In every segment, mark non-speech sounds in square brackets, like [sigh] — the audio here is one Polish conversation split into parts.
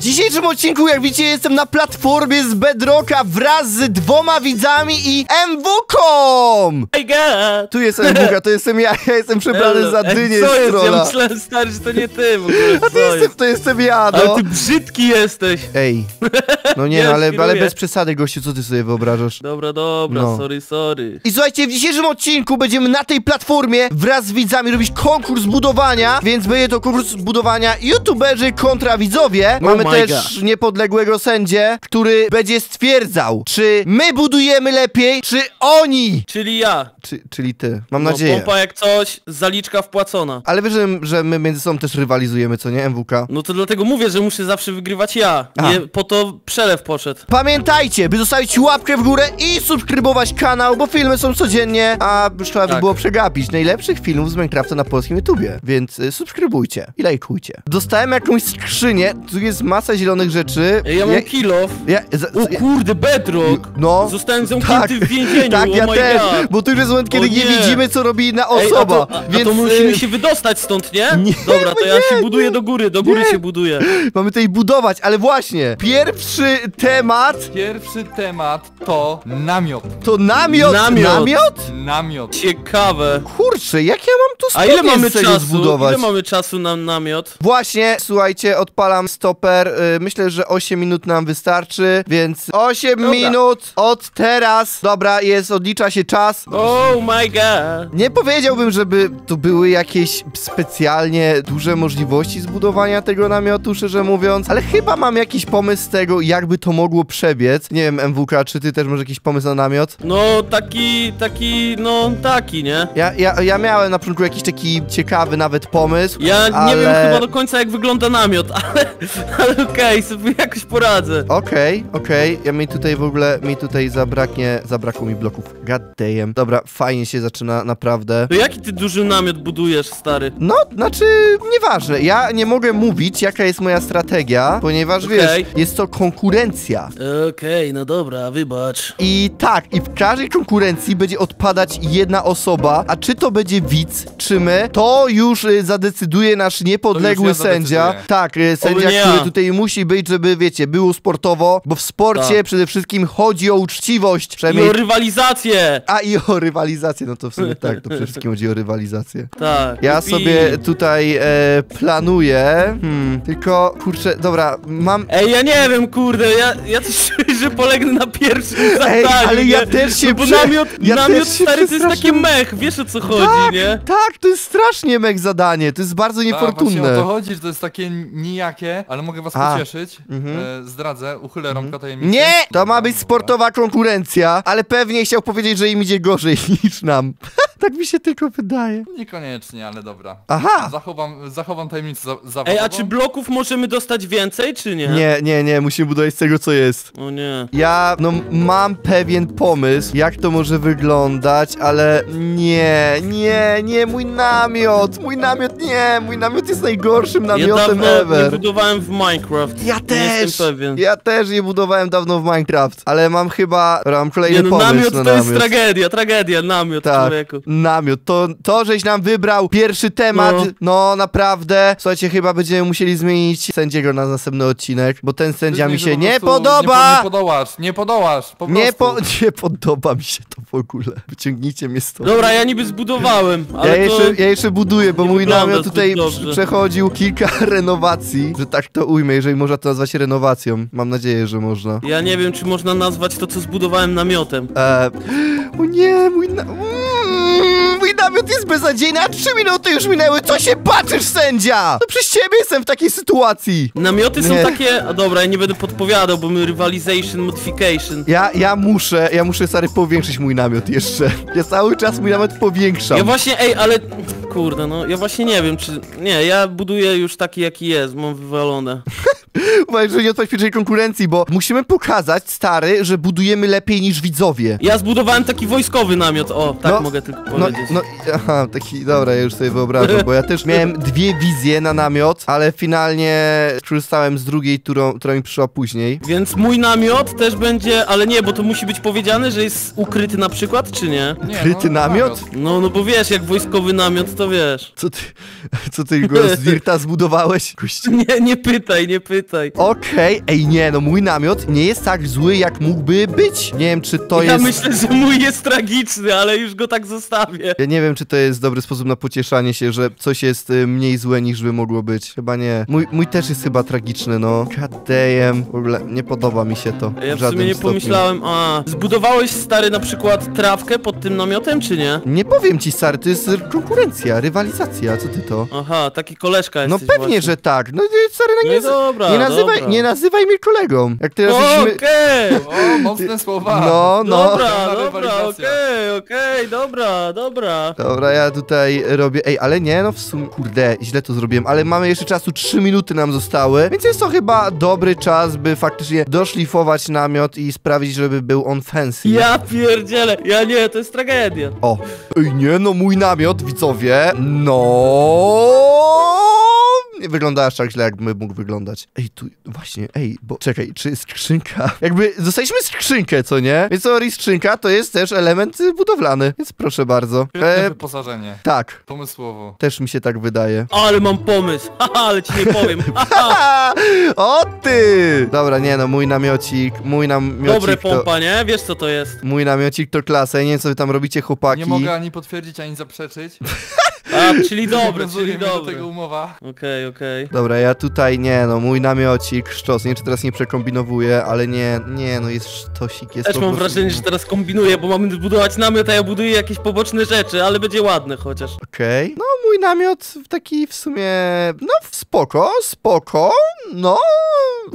dzisiejszym odcinku, jak widzicie, jestem na platformie z Bedrocka wraz z dwoma widzami i! Oh my god! Tu jest MWK, to jestem ja, ja jestem przebrany za dynię Co z jest? Ja myślałem, stary, że to nie ty w ogóle. A to Co jestem, jest? to jestem ja, no. Ale ty brzydki jesteś. Ej, no nie, [laughs] no, ale, ale bez przesady, gościu, co ty sobie wyobrażasz? Dobra, dobra, No. sorry, sorry. I słuchajcie, w dzisiejszym odcinku będziemy na tej platformie wraz z widzami robić konkurs budowania, więc będzie to konkurs budowania youtuberzy kontra widzowie. Mamy też niepodległego sędzię, który będzie stwierdzał, czy my budujemy lepiej, czy oni. Czyli ja. Czy, czyli ty, mam No, nadzieję. pompa jak coś, zaliczka wpłacona. Ale wiesz, że, że my między sobą też rywalizujemy, co nie, MWK? No to dlatego mówię, że muszę zawsze wygrywać ja. Nie, po to przelew poszedł. Pamiętajcie, by zostawić łapkę w górę i subskrybować kanał, bo filmy są codziennie, a już trzeba by Tak. było przegapić najlepszych filmów z Minecrafta na polskim YouTubie, więc y, subskrybujcie i lajkujcie. Dostałem jakąś skrzynię, tu jest masa zielonych rzeczy. Ej, ja mam kill off. ja, za, O kurde, bedrock! no. Zostałem zamknięty w więzieniu, tak, oh ja też, god. bo tu już jest moment, kiedy nie. nie. widzimy, co robi inna Ej, osoba, a to, a, więc a to musimy y, się wydostać stąd, nie? [laughs] Nie, Dobra, to ja nie, się buduję do góry, do góry nie. się buduję. mamy tutaj budować, ale właśnie, pierwszy temat Pierwszy temat to namiot. to namiot, Namiot. namiot? Namiot. Ciekawe. Kurczę, jak ja mam tu A ile mamy czasu? zbudować? Ile mamy czasu na namiot? Właśnie, słuchajcie, odpalam stoper. Y, Myślę, że 8 minut nam wystarczy, więc 8 Dobra. minut od teraz. Dobra, jest, odlicza się czas. Oh my god. Nie powiedziałbym, żeby tu były jakieś specjalnie duże możliwości zbudowania tego namiotu, szczerze mówiąc, ale chyba mam jakiś pomysł z tego, jakby to mogło przebiec. Nie wiem, MWK, czy ty też masz jakiś pomysł na namiot? No taki, taki, no taki, nie? Ja, ja, ja miałem na początku jakiś taki ciekawy nawet pomysł. Ja nie ale... wiem chyba do końca jak wygląda namiot, [laughs] ale, ale okej, sobie jakoś poradzę. Okej, okej, ja mi tutaj w ogóle, mi tutaj zabraknie, zabrakło mi bloków. God damn. Dobra, fajnie się zaczyna, naprawdę. To jaki ty duży namiot budujesz, stary? No, znaczy, nieważne, ja nie mogę mówić, jaka jest moja strategia, ponieważ Okej. wiesz, jest to konkurencja. Okej, no dobra, wybacz. I tak, i w każdej konkurencji będzie odpadać jedna osoba, a czy to będzie widz, czy my, to już y, zadecyduje nasz niepodległy ja sędzia. zadecyduję. Tak, y, sędzia, ja. który tutaj musi być, żeby, wiecie, było sportowo, bo w sporcie Tak. przede wszystkim chodzi o uczciwość, I przynajmniej o rywalizację! A i o rywalizację, no to w sumie tak, to przede wszystkim chodzi o rywalizację. Tak. Ja sobie tutaj e, planuję, hmm, tylko kurczę, dobra, mam... Ej, ja nie wiem, kurde, ja, ja coś [laughs] czuję, że polegnę na pierwszym zadaniu, ale ja też się no bo prze- namiot, ja namiot też się stary, to jest takie przestraszyłem. mech, wiesz o co chodzi, tak, nie? tak, to jest strasznie mech zadanie, to jest bardzo Tak, właśnie o to niefortunne. chodzi, że to jest takie nijakie, ale mogę was A. Mhm. E, zdradzę, uchylę rąbka tajemnicy. Nie! To ma być sportowa konkurencja, ale pewnie chciał powiedzieć, że im idzie gorzej [laughs] niż nam. Tak mi się tylko wydaje. Niekoniecznie, ale dobra. Aha! Zachowam, zachowam tajemnicę za, zawodową. Ej, a czy bloków możemy dostać więcej, czy nie? Nie, nie, nie, musimy budować z tego, co jest. O nie. Ja, no, mam pewien pomysł, jak to może wyglądać, ale nie, nie, nie, mój namiot, mój namiot, nie, mój namiot jest najgorszym Ja namiotem dawno nie ever. budowałem w Minecraft. Ja Nie też, ja też nie budowałem dawno w Minecraft, ale mam chyba, mam kolejny Nie no, pomysł namiot na to jest namiot. tragedia, tragedia, namiot Tak, człowieku. Namiot. To, to, żeś nam wybrał pierwszy temat, no. No. naprawdę. Słuchajcie, chyba będziemy musieli zmienić sędziego na następny odcinek, bo ten sędzia mi się nie prostu Nie, podoba! po, nie podołasz, nie podołasz, po Nie, po, prostu. [laughs] nie podoba mi się to w ogóle. Wyciągnijcie mnie stąd. Dobra, ja niby zbudowałem, ale Ja to... jeszcze, ja jeszcze buduję, bo nie mój namiot tutaj przechodził kilka [laughs] renowacji, że tak to ujmę, jeżeli można to nazwać renowacją. Mam nadzieję, że można. Ja nie wiem, czy można nazwać to, co zbudowałem namiotem. Eee, o nie, mój na... Mój namiot jest beznadziejny, a trzy minuty już minęły, co się patrzysz, sędzia? To przez ciebie jestem w takiej sytuacji. Namioty Nie. są takie... A dobra, ja nie będę podpowiadał, bo my rivalization, modification. Ja, ja muszę, ja muszę, stary, powiększyć mój namiot jeszcze. Ja cały czas mój namiot powiększam. Ja właśnie, ej, ale... Kurde, no, ja właśnie nie wiem, czy... Nie, ja buduję już taki, jaki jest, mam wywalone. [laughs] Uważaj, że nie odpaść pierwszej konkurencji, bo musimy pokazać, stary, że budujemy lepiej niż widzowie. Ja zbudowałem taki wojskowy namiot, o, tak No, mogę tylko No, powiedzieć. no no, i- aha, taki, dobra, ja już sobie wyobrażam, bo ja też miałem dwie wizje na namiot, ale finalnie skorzystałem z drugiej, którą, która mi przyszła później. Więc mój namiot też będzie, ale nie, bo to musi być powiedziane, że jest ukryty na przykład, czy nie? Nie, Kryty namiot? No, no bo wiesz, jak wojskowy namiot, to wiesz. Co ty, co ty go z Dirta zbudowałeś? Gość. [laughs] Nie, nie pytaj, nie pytaj. Okej, ej nie, no mój namiot nie jest tak zły, jak mógłby być. Nie wiem, czy to ja jest... myślę, że mój jest tragiczny, ale już go tak zostawię. Ja nie wiem, czy to jest dobry sposób na pocieszanie się, że coś jest y, mniej złe niż by mogło być. Chyba nie. Mój, mój też jest chyba tragiczny, no. God damn. W ogóle nie podoba mi się to. Ja w żadnym sumie nie stopniu. pomyślałem, a zbudowałeś stary na przykład trawkę pod tym namiotem, czy nie? Nie powiem ci, stary, to jest konkurencja, rywalizacja, co ty to? Aha, taki koleżka No jesteś pewnie, właśnie. że tak. No nie, stary, no No nie, i dobra, nie, nazywaj, dobra. nie nazywaj mnie kolegą. Jak jesteśmy... Okej! O, mocne słowa. No, no. Dobra, dobra, okej, okej, dobra, dobra. Dobra, ja tutaj robię. Ej, ale nie, no w sumie. Kurde, źle to zrobiłem, ale mamy jeszcze czasu, 3 minuty nam zostały, więc jest to chyba dobry czas, by faktycznie doszlifować namiot i sprawić, żeby był on fancy. Ja pierdzielę, ja nie, to jest tragedia. O, ej, nie, no mój namiot, widzowie. No. Nie wygląda aż tak źle, jakby mógł wyglądać. Ej, tu właśnie, ej, bo czekaj, czy skrzynka? [laughs] Jakby dostaliśmy skrzynkę, co nie? Więc teorii skrzynka to jest też element budowlany, więc proszę bardzo. Świetne E, wyposażenie. tak, Pomysłowo. też mi się tak wydaje. Ale mam pomysł, [laughs] haha, ale ci nie powiem. [laughs] O ty! Dobra, nie no, mój namiocik, mój namiocik Dobre to... pompa, nie? Wiesz co to jest. Mój namiocik to klasa, ja nie wiem co wy tam robicie chłopaki. Nie mogę ani potwierdzić, ani zaprzeczyć. A, [laughs] czyli Obowiązuje czyli mnie do dobre. tego umowa. Okej, okej. Dobra, ja tutaj nie no, mój namiocik, sztos, nie wiem, czy teraz nie przekombinowuję, ale nie, nie no, jest sztosik, jest Też po mam prostu- wrażenie, że teraz kombinuję, bo mamy zbudować namiot, a ja buduję jakieś poboczne rzeczy, ale będzie ładne chociaż. Okej, no mój namiot taki w sumie, no spoko, spoko, no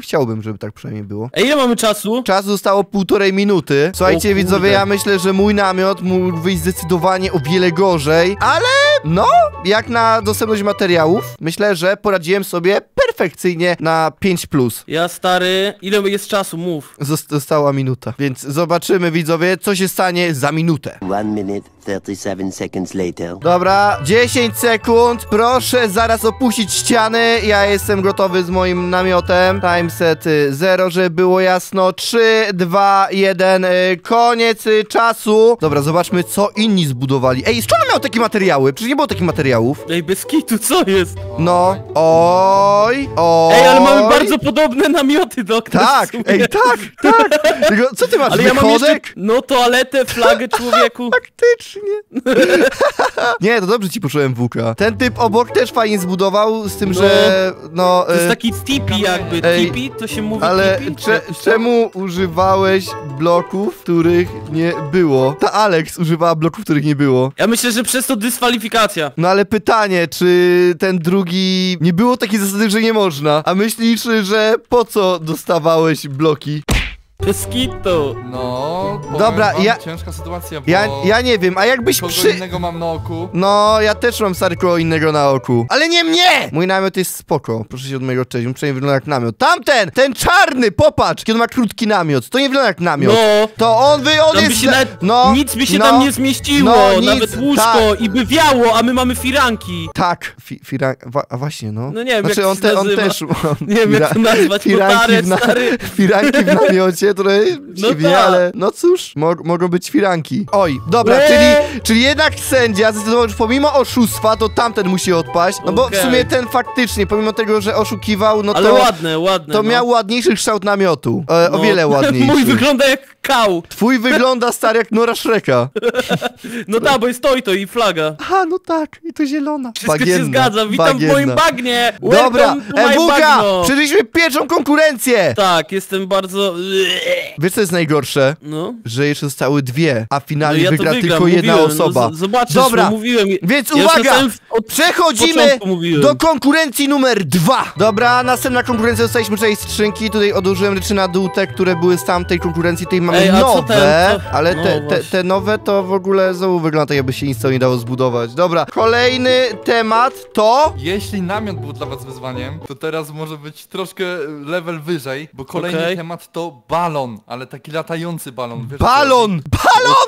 chciałbym, żeby tak przynajmniej było. Ej, ile mamy czasu? Czas zostało półtorej minuty. Słuchajcie, O kurde. widzowie, ja myślę, że mój namiot mógł wyjść zdecydowanie o wiele gorzej, ale no, jak na dostępność materiałów, myślę, że poradziłem sobie perfekcyjnie na 5+. Ja stary, ile jest czasu? Mów. Zos- Została minuta, więc zobaczymy, widzowie, co się stanie za minutę. One minute, 37 seconds later. Dobra, 10 sekund, proszę zaraz opuścić ściany, ja jestem gotowy z moim namiotem. Timeset 0, żeby było jasno, 3, 2, 1, y, koniec y, czasu. Dobra, zobaczmy co inni zbudowali. Ej, z czego miał takie materiały? Przecież nie było takich materiałów. Ej, bez kitu, co jest? No, oj, oj. Ej, ale mamy bardzo podobne namioty, doktor. Tak, ej, tak, tak. [laughs] Tylko, co ty masz, Ale ja mam jeszcze, wychodek? no toaletę, flagę [laughs] człowieku. Faktycznie. [laughs] nie, to dobrze ci poszyłem WK. Ten typ obok też fajnie zbudował, z tym, No. że no... To jest e, taki tipi jakby, Ej, tipi, to się mówi Ale tipi? cze, czemu używałeś bloków, których nie było? Ta Alex używała bloków, których nie było. Ja myślę, że przez to dyskwalifikacja. No ale pytanie, czy ten drugi... Nie było takiej zasady, że nie można. A myślisz, że po co dostawałeś bloki? Bez kitu. No, powiem Dobra, wam, ja- ciężka sytuacja, bo Ja, ja nie wiem, a jakbyś kogo przy... innego mam na oku. No, ja też mam sarko innego na oku. Ale nie mnie! Mój namiot jest spoko. Proszę się od mojego cześć. Przynajmniej wygląda jak namiot. Tamten! Ten czarny! Popatrz! Kiedy on ma krótki namiot. To nie wygląda jak namiot. No. To on wy... On Tam by jest... się nawet, no, nic by się no, tam nie zmieściło, no, nic, nawet łóżko tak. i by wiało, a my mamy firanki. Tak. Fi. Wa, a właśnie, no. No nie wiem, znaczy, jak on, to się on nazywa. też... On Nie wiem jak to nazwać, firanki w, na, stary. firanki w namiocie, trochę dziwnie, tak. ale no cóż, mo mogą być firanki. Oj, dobra, Eee. czyli, czyli jednak sędzia zdecydował, że pomimo oszustwa, to tamten musi odpaść, no bo w Okej. sumie ten faktycznie, pomimo tego, że oszukiwał, no Ale to... ładne, ładne. To no. miał ładniejszy kształt namiotu. E, O No. wiele [laughs] ładniejszy. Mój wygląda jak kał. Twój wygląda stary jak Nora Shreka. [laughs] No tak, bo jest to i to i flaga. Aha, no tak, i to zielona. Wszystko się Bagienna, zgadza, witam w moim bagienna. bagnie. Dobra, Welcome to my EWK! bagno. Przeżyliśmy pierwszą konkurencję! Tak, jestem bardzo... Wiesz co jest najgorsze? No. że jeszcze zostały dwie, a No finalnie ja to wygra wygram, tylko jedna mówiłem, osoba. No, zobaczysz, Dobra, no, mówiłem. Więc Ja uwaga! Przechodzimy do konkurencji numer dwa. Dobra, następna konkurencja dostaliśmy tutaj skrzynki. Tutaj odłożyłem rzeczy na dół, te, które były z tamtej konkurencji. Tutaj mamy Ej, nowe, ten, co- ale no te, te, te nowe to w ogóle znowu wygląda tak, jakby się nic tego nie dało zbudować. Dobra, kolejny temat to... Jeśli namiot był dla was wyzwaniem, to teraz może być troszkę level wyżej, bo kolejny Okej. temat to balon. ale taki latający balon. Wiesz, co Balon!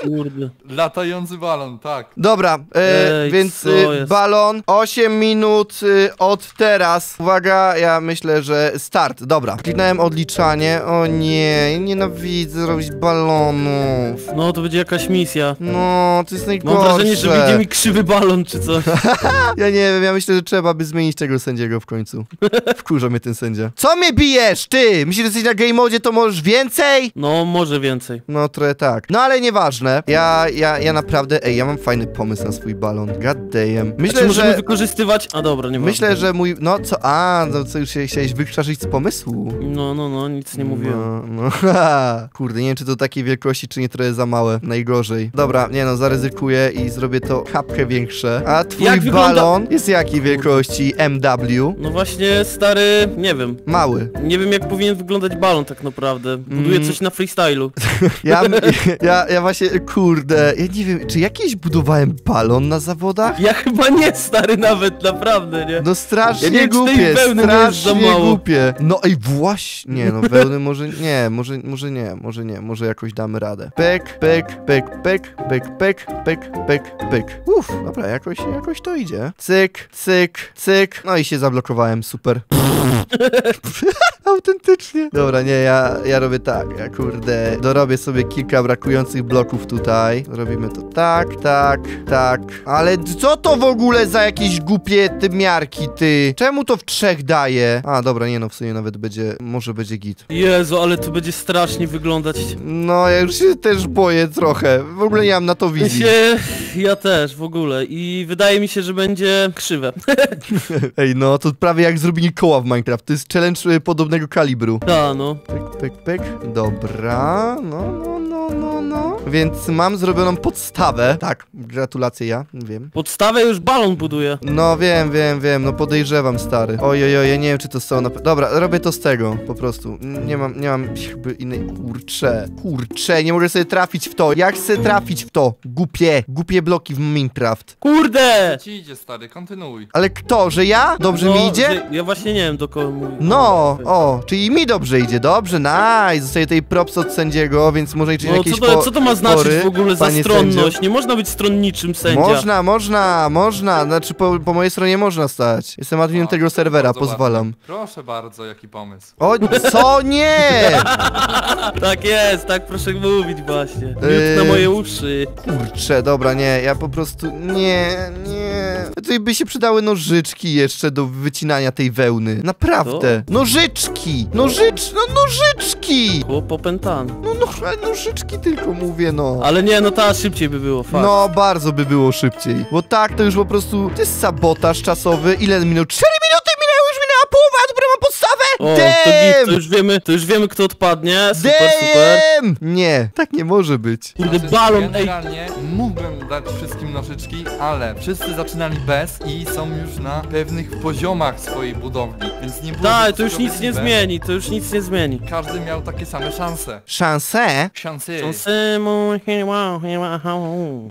Chodzi? Latający balon, tak. Dobra, e, Ej, więc co jest? balon 8 minut e, od teraz. Uwaga, ja myślę, że start. Dobra, kliknąłem odliczanie. O nie, nienawidzę robić balonów. No to będzie jakaś misja. No, to jest najgorsze. Mam wrażenie, że wyjdzie mi krzywy balon czy coś. [laughs] Ja nie wiem, ja myślę, że trzeba by zmienić tego sędziego w końcu. Wkurza mnie ten sędzia. Co mnie bijesz, ty? Myślisz, że jesteś na game modzie, to możesz więcej? No, może więcej. No, trochę tak. No, ale nieważne. Ja, ja, ja naprawdę, ej, ja mam fajny pomysł na swój balon. God damn. Myślę, czy możemy że... wykorzystywać... A dobra, nie ma. Myślę, że mój. No co? A, no co już się chciałeś wykrzaczyć z pomysłu? No, no, no, nic nie mówiłem. No, no. [laughs] Kurde, nie wiem, czy to takiej wielkości, czy nie trochę za małe. Najgorzej. Dobra, nie no, zaryzykuję i zrobię to kapkę większe. A twój Jak wygląda- balon jest jakiej wielkości? MW? No właśnie, stary, nie wiem. Mały. Nie wiem, jak powinien wyglądać balon tak naprawdę. Buduję Mm. coś na freestylu. Ja, [laughs] ja, ja właśnie, kurde, ja nie wiem, czy jakieś budowałem balon na zawodach? Ja chyba nie, stary, nawet, naprawdę, nie? No strasznie Ja nie głupie, strasznie głupie. No i właśnie, nie no, wełny może, nie, może, może nie, może nie, może jakoś damy radę. Pyk, pyk, pyk, pyk, pyk, pyk, pyk, pyk, pyk. Uff, dobra, jakoś, jakoś to idzie. Cyk, cyk, cyk, no i się zablokowałem, super. [laughs] Autentycznie. Dobra, nie, ja, ja robię tak, ja kurde, dorobię sobie kilka brakujących bloków tutaj. Robimy to tak, tak, tak. Ale co to w ogóle za jakieś głupie ty miarki, ty? Czemu to w trzech daje? A, dobra, nie no, w sumie nawet będzie, może będzie git. Jezu, ale to będzie strasznie wyglądać. No, ja już się też boję trochę. W ogóle nie mam na to wizji. sensie, ja też w ogóle i wydaje mi się, że będzie krzywe. [laughs] Ej, no, to prawie jak zrobienie koła w Minecraft. To jest challenge y, podobnego kalibru. Ta, no. Pyk, pyk, pyk. Dobra, no, no, no, no. Więc mam zrobioną podstawę. Tak, gratulacje ja, wiem. Podstawę już balon buduje. No wiem, wiem, wiem, no podejrzewam stary. Ojojoj, ja nie wiem czy to są na... Dobra, robię to z tego, po prostu. Nie mam, nie mam jakby innej... Kurcze, kurcze, nie mogę sobie trafić w to. Jak chcę trafić w to? Głupie, głupie bloki w Minecraft. Kurde! Ci idzie, stary, kontynuuj. Ale kto, że ja? Dobrze No, mi idzie? Ja właśnie nie wiem do kogo mówię. No, o, czyli mi dobrze idzie, dobrze, nice. Zostaje tutaj props od sędziego, więc może liczyć No, jakieś co, to, po... co to ma znaczyć pory, w ogóle za stronność? sędzio? Nie można być stronniczym sędzia. Można, można, można, znaczy po, po mojej stronie można stać. Jestem adminem O, tego serwera, bardzo pozwalam. ładnie. Proszę bardzo, jaki pomysł. O, co? Nie! [laughs] Tak jest, tak proszę mówić właśnie. Miód Yy. na moje uszy. Kurczę, dobra, nie, ja po prostu, nie, nie. Tutaj by się przydały nożyczki jeszcze do wycinania tej wełny. Naprawdę. Nożyczki! Nożycz, no nożyczki! Było popętane. No, no, nożyczki tylko mówię, no. Ale nie, no ta szybciej by było, fakt. No, bardzo by było szybciej. Bo tak, to już po prostu, to jest sabotaż czasowy. Ile minut? 4 minuty minęły, już minęła połowa, a dopiero mam O, to git, to już wiemy, to już wiemy kto odpadnie. Super, super. Damn! Nie, tak nie może być. Kurde, balon, ej. Generalnie mógłbym dać wszystkim nożyczki, ale wszyscy zaczynali bez i są już na pewnych poziomach swojej budowli, więc nie było Tak, to już nic nie zmieni, to już nic nie zmieni. Każdy miał takie same szanse. Szanse? Szansy.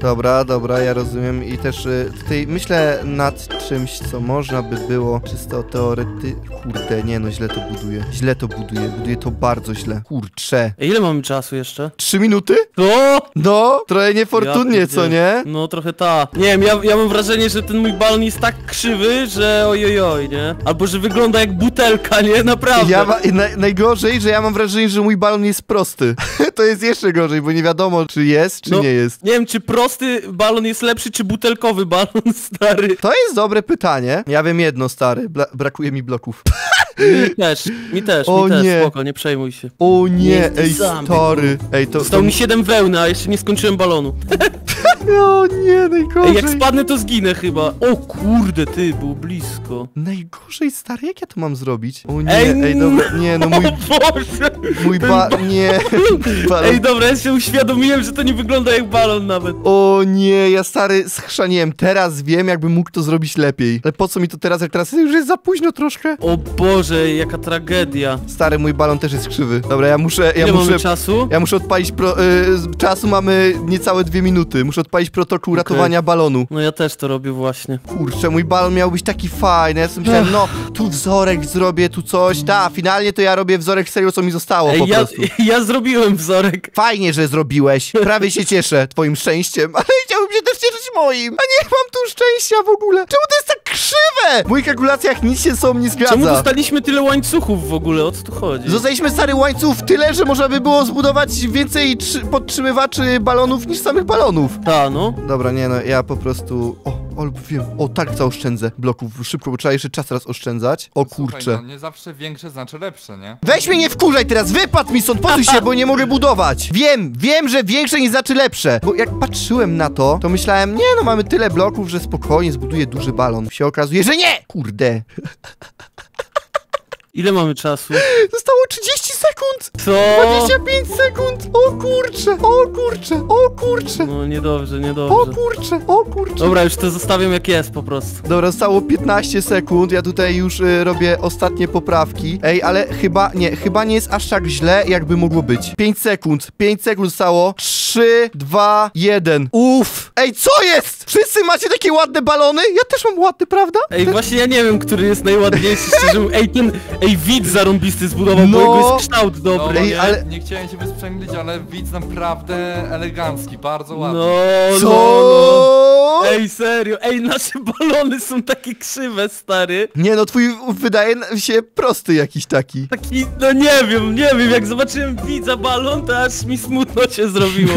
Dobra, dobra, ja rozumiem i też y, tutaj myślę nad czymś, co można by było czysto teorety... Kurde, nie no, źle to buduję. Źle to buduję, buduję to bardzo źle. Kurcze. Ile mamy czasu jeszcze? Trzy minuty? To? No, trochę niefortunnie, Ja co nie? No trochę ta. Nie wiem, ja, ja mam wrażenie, że ten mój balon jest tak krzywy, że ojojoj, nie? Albo że wygląda jak butelka, nie? Naprawdę. Ja ma, na, najgorzej, że ja mam wrażenie, że mój balon jest prosty. [laughs] to jest jeszcze gorzej, bo nie wiadomo, czy jest, czy No. nie jest. Nie wiem, czy prosty balon jest lepszy, czy butelkowy [laughs] balon, stary. To jest dobre pytanie. Ja wiem jedno, stary. Bla brakuje mi bloków. [laughs] Mi też, mi też, O mi też, nie. spoko, nie przejmuj się. O nie, ej, sam. stary. Ej, to... Zostało to... mi 7 wełny, a jeszcze nie skończyłem balonu. [laughs] O nie, najgorzej. Ej, jak spadnę, to zginę chyba. O kurde, ty, było blisko. Najgorzej, stary, jak ja to mam zrobić? O nie, Ej, ej, dobra, nie, no [laughs] mój, O Boże! mój ba... nie, [laughs] balon. Ej, dobra, ja się uświadomiłem, że to nie wygląda jak balon nawet. O nie, ja stary schrzaniłem. Teraz wiem, jakbym mógł to zrobić lepiej. Ale po co mi to teraz, jak teraz już jest za późno troszkę? O Boże, jaka tragedia. Stary, mój balon też jest krzywy. Dobra, ja muszę, ja Ile muszę... mamy czasu? Ja muszę odpalić pro, y, czasu mamy niecałe dwie minuty. Muszę odpalić odpalić protokół ratowania balonu. No ja też to robię właśnie. Kurczę, mój balon miał być taki fajny. Ja sobie myślałem, no, tu wzorek zrobię, tu coś. Ta, finalnie to ja robię wzorek z tego, co mi zostało po Ej, ja, prostu. [laughs] ja zrobiłem wzorek. Fajnie, że zrobiłeś. Prawie się [laughs] cieszę twoim szczęściem, [laughs] ale chciałbym się też cieszyć moim. A nie mam tu szczęścia w ogóle. Czemu to jest tak krzywe? W moich kalkulacjach nic się z sobą nie Czemu zgadza. dostaliśmy tyle łańcuchów w ogóle? O co tu chodzi? Zostaliśmy stary łańcuchów tyle, że można by było zbudować więcej trzy- podtrzymywaczy balonów niż samych balonów. Ta, no. Dobra, nie no, ja po prostu... O, o, wiem, o tak zaoszczędzę bloków szybko, bo trzeba jeszcze czas raz oszczędzać. O kurczę. Słuchaj, no, nie zawsze większe znaczy lepsze, nie? Weź mnie nie wkurzaj teraz, wypadł mi stąd, posuń się, bo nie mogę budować. Wiem, wiem, że większe nie znaczy lepsze. Bo jak patrzyłem na to, to myślałem, nie no, mamy tyle bloków, że spokojnie zbuduję duży balon. Się okazuje, że nie! Kurde. Ile mamy czasu? Zostało 30 sekund! Co? 25 sekund! O kurcze, o kurcze, o kurcze, No niedobrze, o niedobrze. kurcze, o kurcze. Dobra, już to zostawiam jak jest po prostu. Dobra, zostało 15 sekund, ja tutaj już y, robię ostatnie poprawki. Ej, ale chyba, nie, chyba nie jest aż tak źle, jakby mogło być. 5 sekund, 5 sekund zostało. 3, 2, 1. Uff! Ej, co jest? Wszyscy macie takie ładne balony? Ja też mam ładny, prawda? Ej, właśnie ja nie wiem, który jest najładniejszy, szczerze. Ej, ten, ej, widz zarąbisty zbudował, No. bo jego jest ksztaut dobry, no, Ej, nie, ale- nie chciałem cię wysprzęglić, ale widz naprawdę elegancki, bardzo ładny. No, no, no. Co? Ej, serio, ej, nasze balony są takie krzywe, stary. Nie no, twój wydaje się prosty jakiś taki. Taki, no nie wiem, nie wiem, jak zobaczyłem widza balon, to aż mi smutno się zrobiło.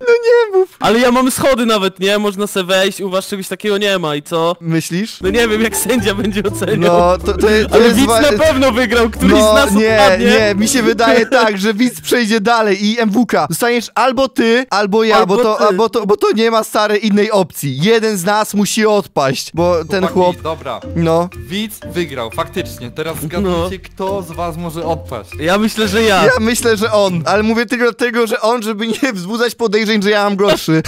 No nie mów. Ale ja mam schody nawet, nie? Można se wejść, u was czegoś takiego nie ma i co? Myślisz? No nie wiem, jak sędzia będzie oceniał. No, to, to, to Ale jest... widz wa- na pewno wygrał, któryś z No nas nie, odpadnie. nie, mi się wydaje tak, że widz przejdzie dalej i MWK. Dostaniesz albo ty, albo ja, Albo bo, to, ty. a, bo, to, bo to nie ma stary innej opcji. Jeden z nas musi odpaść, bo ten Chłopaki, chłop, Dobra, no. widz wygrał, faktycznie. Teraz zgadnijcie, kto z was może odpaść. Ja myślę, że ja. Ja myślę, że on, ale mówię tylko dlatego, że on, żeby nie wzbudzać podejrzeń, że ja mam gorszy.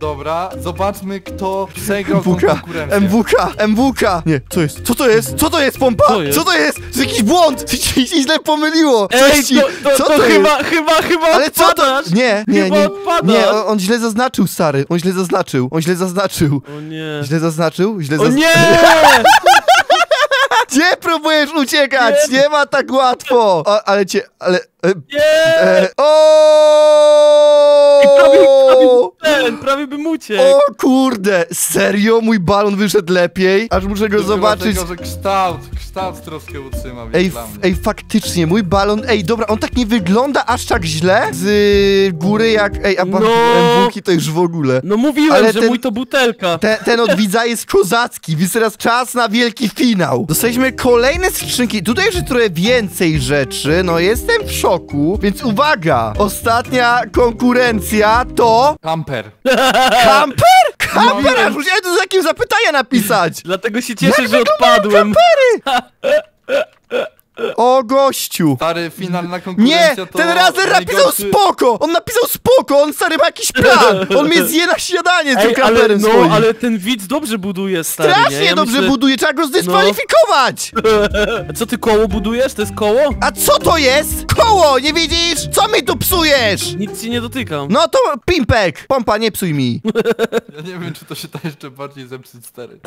Dobra, zobaczmy, kto przegrał tą MWK, konkurencję. MWK, MWK. Nie, co jest? Co to jest? Co to jest, pompa? Co jest? Co to jest? To jest jakiś błąd! [laughs] Coś ci się źle pomyliło! Coś Ej, ci... to, to, co to, to chyba, chyba, chyba Ale co to? Nie, nie, Chyba nie. odpadasz. Nie, on, on źle zaznaczył, stary. On źle zaznaczył. On źle zaznaczył. O nie. Źle zaznaczył? Źle O zaznaczył. nie! [laughs] Gdzie próbujesz uciekać? Nie, Nie. ma tak łatwo. O, ale cię, ale... E, Nie! e, Prawie, prawie, o! ten, prawie bym uciekł. O kurde, serio? Mój balon wyszedł lepiej? Aż muszę go zobaczyć. Dlatego, że kształt, kształt troszkę utrzyma, Ej, ej, faktycznie, mój balon, ej, dobra, on tak nie wygląda aż tak źle z y, góry jak, ej, a No. MWki to już w ogóle. No mówiłem, Ale że ten- mój to butelka. Ten, ten od widza jest kozacki, więc teraz czas na wielki finał. Dostaliśmy kolejne skrzynki, tutaj już trochę więcej rzeczy, no jestem w szoku, więc uwaga, ostatnia konkurencja to... Kamper. Kamper? [laughs] Kamper, aż musiałem to z jakim zapytania napisać. Dlatego się cieszę, że odpadłem. [laughs] O gościu. Stary, finalna Nie, konkurencja to ten razer napisał najgorszy- spoko! On napisał spoko, on stary ma jakiś plan! On mnie zje na śniadanie z tym ale, no, swoim. ale ten widz dobrze buduje, stary, Strasznie nie? Ja dobrze myślę- buduje, trzeba go zdyskwalifikować! A Co ty koło budujesz? To jest koło? A co to jest? Koło, nie widzisz? Co mi tu psujesz? Nic ci nie dotykam. No to pimpek! Pompa, nie psuj mi. Ja nie wiem, czy to się da jeszcze bardziej zepsuć, stary. [laughs]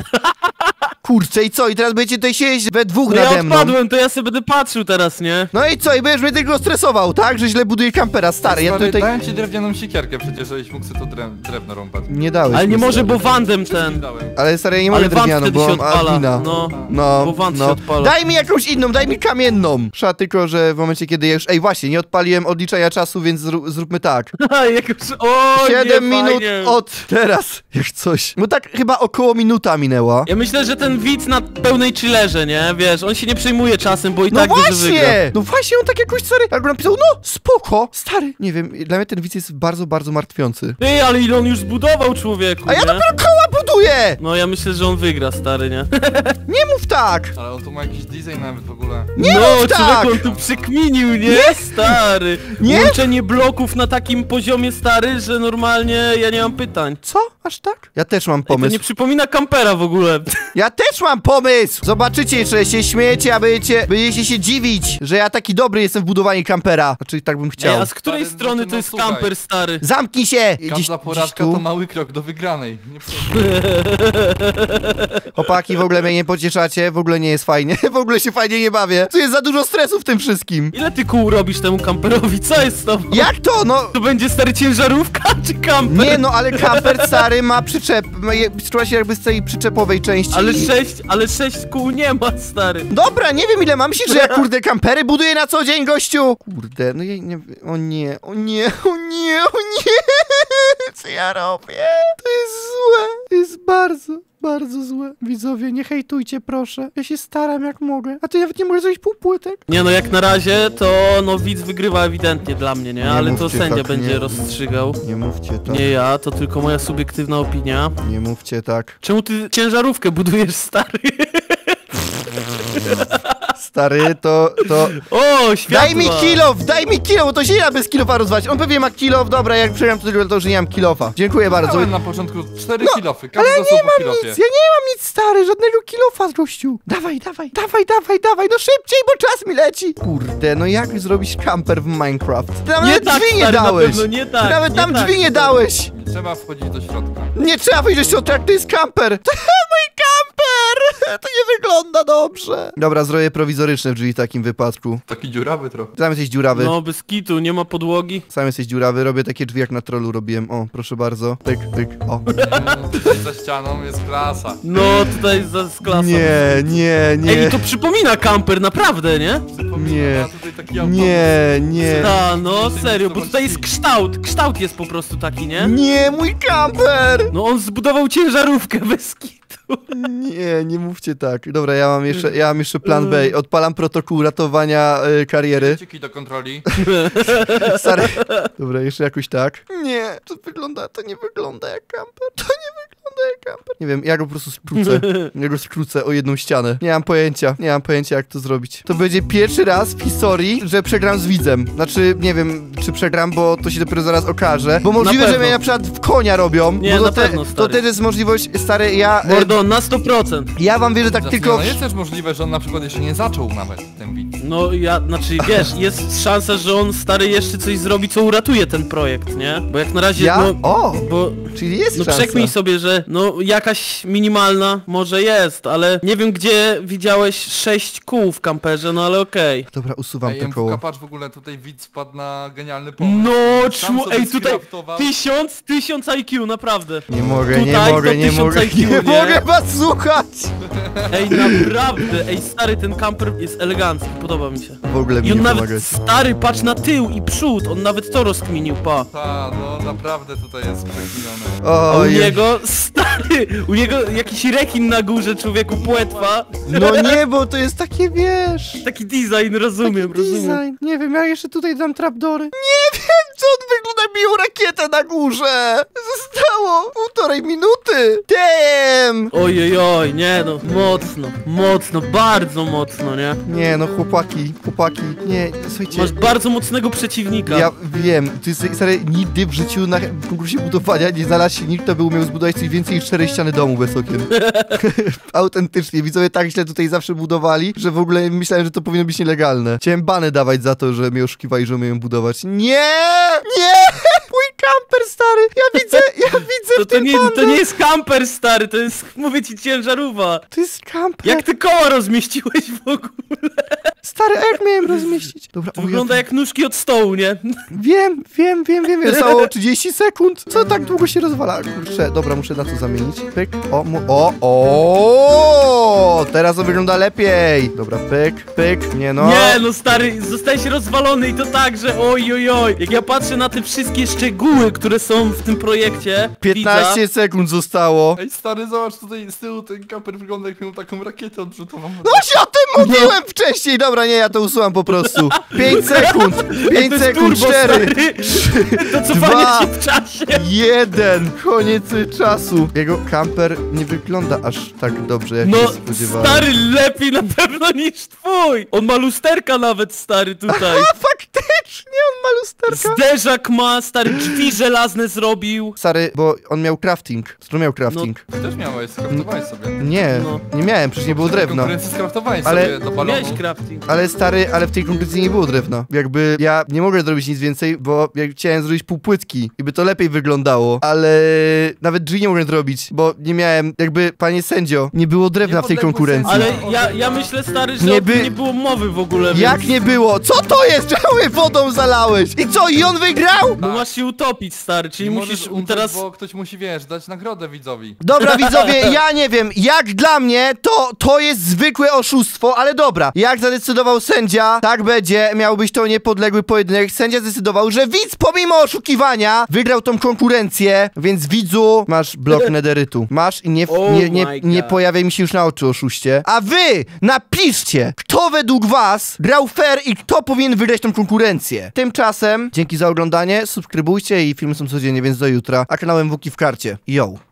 Kurczę, i co? I teraz będziecie tutaj siedzieć we dwóch No ja nade mną. odpadłem, to ja sobie będę patrzył teraz, nie? No i co? I będziesz mnie tylko stresował, tak? Że źle buduje kampera, stary. Ja stary, tutaj... dałem ci drewnianą siekierkę przecież, żebyś mógł sobie to drew drewno rąbać. Nie dałeś Ale nie może, stary. bo wandem Nie ten. dałem. Ale stary, ja nie mogę Ale wand drewnianą, wtedy bo się mam odpala. admina. No, No, bo wand no. się odpala. Daj mi jakąś inną, daj mi kamienną. Trzeba tylko, że w momencie, kiedy ja już... Ej, właśnie, nie odpaliłem odliczania czasu, więc zró- zróbmy tak. [laughs] Jak już... O, 7 nie, minut fajnie. od teraz, jak coś. No tak chyba około minuta minęła. Ja myślę, że ten widz na pełnej chillerze, nie? Wiesz, on się nie przejmuje czasem, bo i No tak że wygra. właśnie! No właśnie, on tak jakoś, stary, jak on napisał, no spoko, stary. Nie wiem, dla mnie ten widz jest bardzo, bardzo martwiący. Ty, ale ile on już zbudował, człowieku, A ja nie? dopiero koła buduję! No ja myślę, że on wygra, stary, nie? [laughs] Nie mów tak! Ale on tu ma jakiś design nawet w ogóle. Nie no, mów tak! człowieku, on tu przekminił, nie? Stary. Nie? Łączenie bloków na takim poziomie, stary, że normalnie ja nie mam pytań. Co? Aż tak? Ja też mam Ej, to pomysł. nie przypomina kampera w ogóle. [laughs] Ja też mam pomysł! Zobaczycie, że się śmiejecie, a będziecie, będziecie się dziwić, że ja taki dobry jestem w budowaniu kampera. Znaczy, tak bym Ej, chciał. a z której Stary, no strony to to no jest słuchaj. kamper, stary? Zamknij się! Każda porażka to mały krok do wygranej. Nie. [laughs] Chłopaki, w ogóle mnie nie pocieszacie, w ogóle nie jest fajnie, [laughs] w ogóle się fajnie nie bawię. Tu jest za dużo stresu w tym wszystkim. Ile ty kół robisz temu kamperowi? Co jest z tobą? Jak to? No... To będzie stary ciężarówka [laughs] czy kamper? Nie no, ale kamper stary ma przyczep, czuła się jakby z tej przyczepowej części. Ale sześć, ale sześć kół nie ma, stary. Dobra, nie wiem ile mam, myślisz, że ja kurde kampery buduję na co dzień, gościu? Kurde, no ja nie... O nie, o nie, o nie, o nie! [laughs] Co ja robię? To jest złe, to jest bardzo... Bardzo złe. Widzowie, nie hejtujcie, proszę. Ja się staram jak mogę. A ty nawet nie możesz zrobić półpłytek? Nie no, jak na razie to no widz wygrywa ewidentnie dla mnie, nie? Nie Ale to mówcie sędzia tak, będzie nie. rozstrzygał. Nie mówcie tak. Nie ja, to tylko moja subiektywna opinia. Nie mówcie tak. Czemu ty ciężarówkę budujesz, stary? [laughs] Stary, to... to... O, światła! Daj mi kilof, daj mi kilof, bo to się nie da bez kilofa rozwać. On pewnie ma kilof, dobra, jak przegram to tylko to, że nie mam kilofa. Dziękuję bardzo. Miałem na początku cztery kilofy, każdy dostał po kilofie. Nic, ja nie mam nic, stary, żadnego kilofa, gościu. Dawaj, dawaj, dawaj, dawaj, dawaj, no szybciej, bo czas mi leci. Kurde, no jak zrobić kamper w Minecraft? Ty nam Nie nawet tak, drzwi nie stary, na dałeś. pewno nie tak, Ty nawet nie tam tak, drzwi nie stary. dałeś. Nie trzeba wchodzić do środka. Nie trzeba wyjść do środka, to jest kamper. [laughs] To mój kamper. [laughs] To nie wygląda dobrze. Dobra, zrobię prowizoryczne drzwi w takim wypadku. Taki dziurawy trochę. Sam jesteś dziurawy. No, bez kitu, nie ma podłogi. Sam jesteś dziurawy, robię takie drzwi jak na trollu robiłem. O, proszę bardzo. Pyk, pyk, o. [laughs] Tutaj za ścianą jest klasa. No, tutaj za z klasą. Nie, nie, Ej, nie. i to przypomina kamper, naprawdę, nie? Przypomina Nie. tutaj taki autobus. Nie, nie. A, no serio, bo tutaj jest kształt. Kształt jest po prostu taki, nie? Nie, mój kamper! No on zbudował ciężarówkę bez kitu. Nie, nie mówcie tak. Dobra, ja mam jeszcze, ja mam jeszcze plan B. Odpalam protokół ratowania y, kariery. Kciuki do kontroli. [laughs] Stary. Dobra, jeszcze jakoś tak. Nie, to wygląda, to nie wygląda jak kamper. To nie wygląda kamper. Nie wiem, ja go po prostu skrócę. [laughs] Ja go skrócę o jedną ścianę. Nie mam pojęcia, nie mam pojęcia jak to zrobić. To będzie pierwszy raz w historii, że przegram z widzem. Znaczy, nie wiem, czy przegram, bo to się dopiero zaraz okaże. Bo możliwe, że pewno. mnie na przykład w konia robią. Nie, bo to na te, pewno, To stary. też jest możliwość, stary, ja... e, Mordo, na 100%. Ja wam wierzę tak tylko... No jest też możliwe, że on na przykład jeszcze nie zaczął nawet ten widz. No ja, znaczy wiesz, jest szansa, że on stary jeszcze coś zrobi, co uratuje ten projekt, nie? Bo jak na razie, Ja? no, O! bo Czyli jest no szansa. przekmij sobie, że no jakaś minimalna może jest, ale nie wiem gdzie widziałeś sześć kół w kamperze, no ale okej. Dobra, usuwam Ej, to koło. Patrz w ogóle tutaj widz wpadł na genialny pomysł. No, Sam sobie ej tutaj skraftował. tysiąc, tysiąc IQ, naprawdę. Nie mogę, nie Tutaj mogę, nie mogę, IQ, nie, nie? mogę was słuchać! Ej, naprawdę, ej stary, ten kamper jest elegancki, podoba mi się. W ogóle mi I on nie nawet, pomagać. stary, patrz na tył i przód, on nawet to rozkminił, pa. Ta, no naprawdę tutaj jest u O, niego, stary, u niego jakiś rekin na górze, człowieku, płetwa. No nie, bo to jest takie, wiesz... Taki design, rozumiem, taki rozumiem. design. Nie wiem, ja jeszcze tutaj dam trapdory. Nie wiem, co on wygląda miał rakietę na górze. Zostało półtorej minuty. Damn! Ojej, oj, nie no, mocno, mocno, bardzo mocno, nie? Nie no, chłopaki, chłopaki, nie, słuchajcie... Masz bardzo mocnego przeciwnika. Ja wiem, to jest stary, nigdy w życiu na konkursie budowania nie znalazł się nikt, kto by umiał zbudować coś więcej niż cztery ściany domu bez okien. [laughs] Autentycznie, widzowie tak źle tutaj zawsze budowali, że w ogóle myślałem, że to powinno być nielegalne. Chciałem bany dawać za to, że mnie oszukiwali, że umieją budować. Nie! Nie! [laughs] Mój kamper, stary! Ja widzę, ja widzę To, w to, tym nie, to nie jest kamper, stary, to jest, mówię ci, ciężarówka. To jest kamper. Jak ty koła rozmieściłeś w ogóle? Stary, a jak miałem rozmieścić? Dobra, To wygląda jak nóżki od stołu, nie? Wiem, wiem, wiem, wiem, wiem. Zostało [laughs] 30 sekund. Co tak długo się rozwala? Kurczę, dobra, muszę na to zamienić. Pyk, o, mu, o, o, teraz to wygląda lepiej. Dobra, pyk, pyk, nie no. Nie, no stary, zostałeś rozwalony i to tak, że oj, oj, oj. Jak ja patrzę na te wszystkie szczegóły, które są w tym projekcie, 15 sekund zostało. Ej stary, zobacz tutaj z tyłu ten kamper wygląda jak miał taką rakietę odrzutową. No się o tym mówiłem wcześniej. Dobra, nie, ja to usuwam po prostu. 5 sekund, 5 to jest sekund, turbo, 4, stary. To Dwa. cofanie się w czasie. jeden. Koniec czasu. Jego kamper nie wygląda aż tak dobrze, jak No, się spodziewałem. stary, lepiej na pewno niż twój. On ma lusterka nawet, stary, tutaj. A [laughs] faktycznie! on ma lusterka. Zderzak ma, stary drzwi żelazne zrobił. Stary, bo on miał crafting. Kto miał crafting? Ty też miałeś, skraftowałeś sobie. Nie, No. nie miałem, przecież nie było drewna. Konkurencji skraftowałeś Ale- sobie do balonu. Miałeś crafting. Ale stary, ale w tej konkurencji nie było drewna. Jakby ja nie mogę zrobić nic więcej, bo ja chciałem zrobić pół płytki i by to lepiej wyglądało, ale nawet drzwi nie mogłem zrobić, bo nie miałem, jakby, panie sędzio, nie było drewna w tej konkurencji. Ale ja, ja myślę, stary, że Nie nie, by- nie było mowy w ogóle, Jak więc... nie było? Co to jest? Czemu mnie wodą zalałeś? I co, i on wygrał? Bo masz się utopić, stary, czyli Nie musisz umrzeć, teraz... bo ktoś musi, wiesz, dać nagrodę widzowi. Dobra [laughs] widzowie, ja nie wiem, jak dla mnie to, to jest zwykłe oszustwo, ale dobra. Jak zadecydował sędzia, tak będzie, miał być to niepodległy pojedynek. Sędzia zdecydował, że widz pomimo oszukiwania wygrał tą konkurencję, więc widzu masz blok [laughs] nederytu. Masz i nie, Oh nie, nie, my nie God. pojawiaj mi się już na oczy oszuście. A wy napiszcie, kto według was grał fair i kto powinien wygrać tą konkurencję. Tymczasem, dzięki za oglądanie, subskrybujcie i filmy są codziennie, więc do jutra. A kanałem Wuki w karcie. Yo!